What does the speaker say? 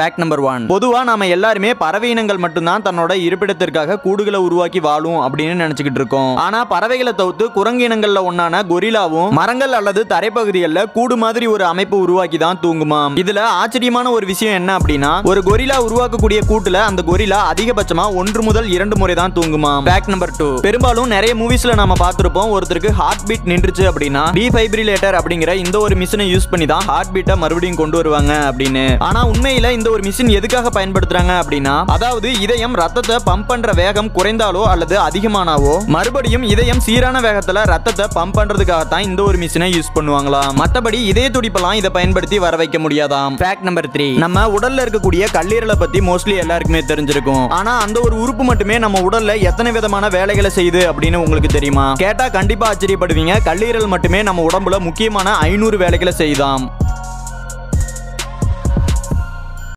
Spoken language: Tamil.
ஃபேக்ட் நம்பர் ஒன் பொதுவாக நாம எல்லாருமே பறவை இனங்கள் மட்டும்தான் தன்னோட இருப்பிடத்திற்காக கூடுகளை உருவாக்கி வாழும் அப்படின்னு நினைச்சுக்கிட்டு இருக்கோம். ஆனா பறவைகளை தவிர்த்து குரங்கு இனங்கள்ல ஒன்னான கொரிலாவும் மரங்கள் அல்லது தரைப்பகுதிகளில் கூடு மாதிரி ஒரு அமைப்பு உருவாக்கி தான் தூங்குமாம் இதுல ஆச்சரியமான ஒரு விஷயம் என்ன அப்படின்னா ஒரு கொரிலா உருவாக்கக்கூடிய கூட்டுல அந்த கொரிலா அதிகபட்சமா ஒன்று முதல் இரண்டு முறை தான் தூங்குமாம் ஃபேக்ட் நம்பர் டூ பெரும்பாலும் நிறைய மூவிஸ்ல நாம பார்த்திருப்போம் ஒருத்தருக்கு ஹார்ட் பீட் நின்றுச்சு அப்படின்னா டிஃபைபிரிலேட்டர் அப்படிங்கிற இந்த ஒரு மிஷினை யூஸ் பண்ணி தான் ஹார்ட் பீட்டை மறுபடியும் கொண்டு வருவாங்க அப்படின்னு. ஆனா உண்மையில இந்த ஒரு மிஷின் எதுக்காக பயன்படுத்துறாங்க அப்படின்னா அதாவது இதயம் ரத்தத்தை பம்ப் பண்ற வேகம் குறைந்தாலோ அல்லது அதிகமானாவோ மறுபடியும் இதயம் சீரான வேகத்துல ரத்தத்தை பம்ப் பண்றதுக்காக தான் இந்த ஒரு மிஷினை யூஸ் பண்ணுவாங்களாம். மத்தபடி இதய துடிப்பெல்லாம் இதை பயன்படுத்தி வர வைக்க முடியாதாம். ஃபேக்ட் நம்பர் த்ரீ நம்ம உடல்ல இருக்கக்கூடிய கல்லீரலை பத்தி மோஸ்ட்லி எல்லாருக்குமே தெரிஞ்சிருக்கும். ஆனா அந்த ஒரு உறுப்பு மட்டுமே நம்ம உடல்ல எத்தனை விதமான வேலைகளை செய்யுது அப்படின்னு உங்களுக்கு தெரியுமா? கேட்டா கண்டிப்பா ஆச்சரியப்படுவீங்க. கல்லீரல் மட்டுமே நம்ம உடம்புல முக்கியமான ஐநூறு வேலைகளை செய்யுதாம்.